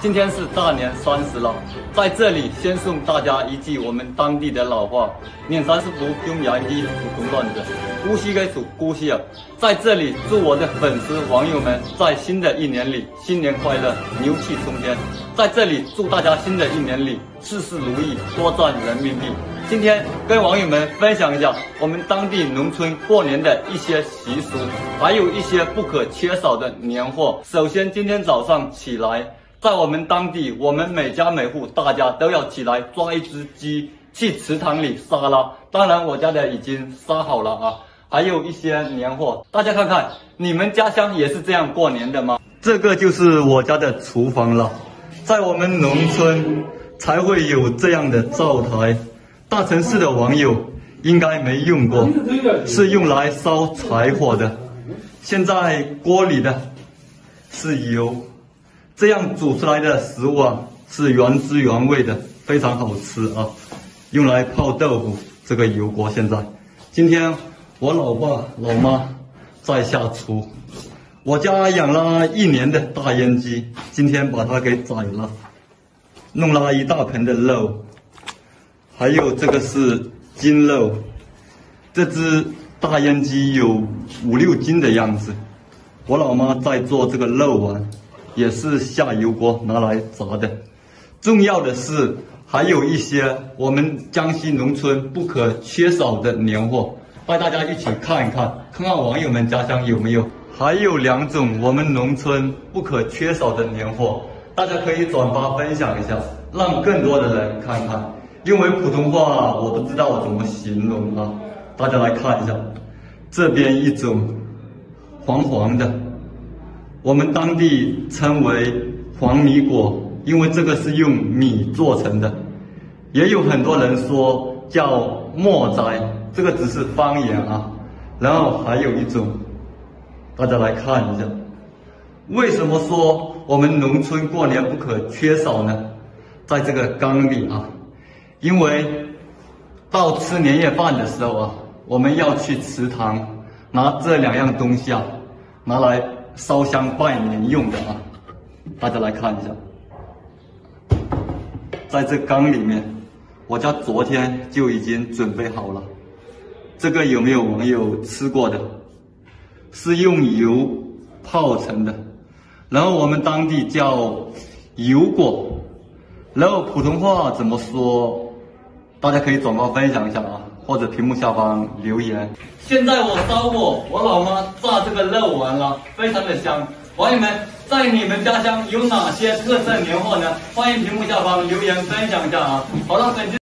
今天是大年三十了，在这里先送大家一句我们当地的老话：年三十不用牙医普通乱子，姑息该属姑息啊！在这里祝我的粉丝网友们在新的一年里新年快乐，牛气冲天！在这里祝大家新的一年里事事如意，多赚人民币！今天跟网友们分享一下我们当地农村过年的一些习俗，还有一些不可缺少的年货。首先，今天早上起来，在我们当地，我们每家每户大家都要起来抓一只鸡去池塘里杀了。当然，我家的已经杀好了啊。还有一些年货，大家看看，你们家乡也是这样过年的吗？这个就是我家的厨房了，在我们农村才会有这样的灶台。大城市的网友应该没用过，是用来烧柴火的。现在锅里的是油，这样煮出来的食物啊是原汁原味的，非常好吃啊。用来泡豆腐，这个油锅现在，今天我老爸老妈在下厨，我家养了一年的大烟鸡，今天把它给宰了，弄了一大盆的肉。还有这个是筋肉，这只大烟鸡有五六斤的样子。我老妈在做这个肉丸，也是下油锅拿来炸的。重要的是还有一些我们江西农村不可缺少的年货，带大家一起看一看，看看网友们家乡有没有。还有两种我们农村不可缺少的年货，大家可以转发分享一下，让更多的人看看。因为普通话我不知道怎么形容啊，大家来看一下，这边一种黄黄的，我们当地称为黄米果，因为这个是用米做成的，也有很多人说叫墨斋，这个只是方言啊。然后还有一种，大家来看一下，为什么说我们农村过年不可缺少呢？在这个缸里啊。因为到吃年夜饭的时候啊，我们要去祠堂拿这两样东西啊，拿来烧香拜年用的啊。大家来看一下，在这缸里面，我家昨天就已经准备好了。这个有没有网友吃过的？是用油泡成的，然后我们当地叫油果，然后普通话怎么说？大家可以转发分享一下啊，或者屏幕下方留言。现在我烧火我老妈炸这个肉丸了，非常的香。网友们，在你们家乡有哪些特色年货呢？欢迎屏幕下方留言分享一下啊。好了，本期。